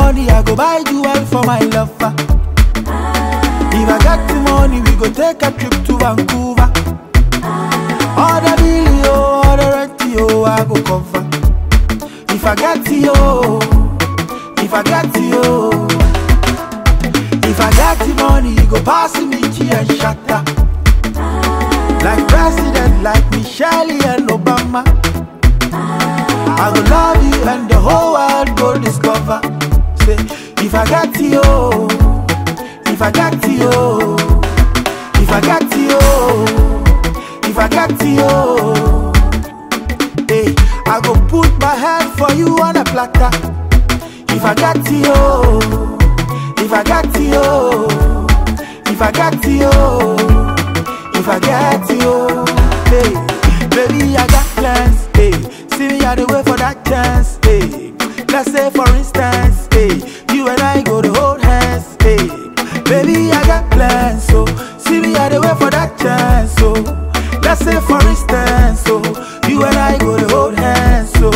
money, I go buy jewel for my lover. If I got the money, we go take a trip to Vancouver. All the bill, yo, all the rent, yo, I go cover. If I got you, if I got you, if I got the money, you go pass me key and shatter. Like president, like Michelle and Obama. I go love you and the whole world go discover. Say, if I got you, if I got you, if I got you, if I got you, hey, I go put my hand for you on a platter. If I got you, if I got you, if I got you, if I got you, hey, baby I got plans, hey, see me on the way for that chance, hey. Let's say for instance, you and I go to hold hands, hey, baby I got plans, so see me on the way for that chance, so let's say for instance, so you and I go to hold hands, so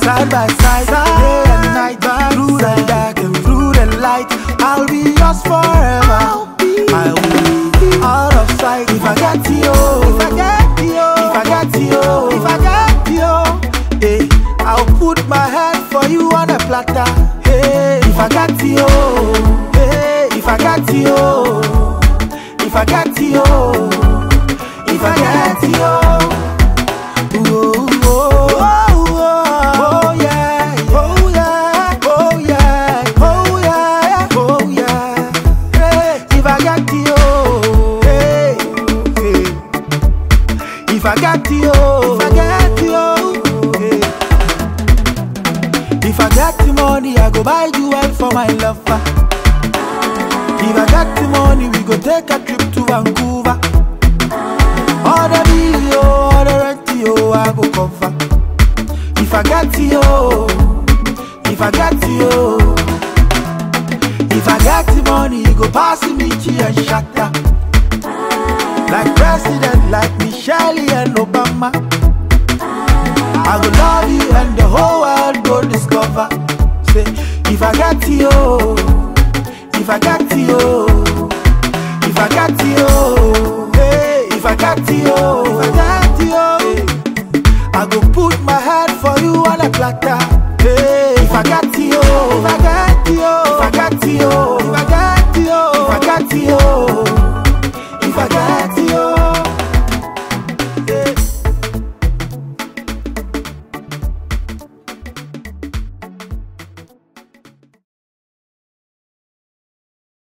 side by side, day and night, by through the dark and through the light, I'll be yours forever. I will be out of sight if I got you, if I got you, if I got you, if I got you. Hey, I'll put my hand for you on a platter. If I got you, hey, if I got you, if I got you, if I got you. Ooh, oh, oh, oh, oh, yeah, oh, yeah, oh, yeah, oh, yeah, oh, yeah. Hey, if I got you, hey, hey. If I got you, if I got you, If I got the money, I go buy jewel for my lover. If I got the money, we go take a trip to Vancouver. All the bill, yo, all the rent, yo, I go cover. If I got you, if I got you, if I got the money, you go pass me key and shatter. Like president, like Michelle and Obama. You, if I got you, if I got you, hey, if I got you,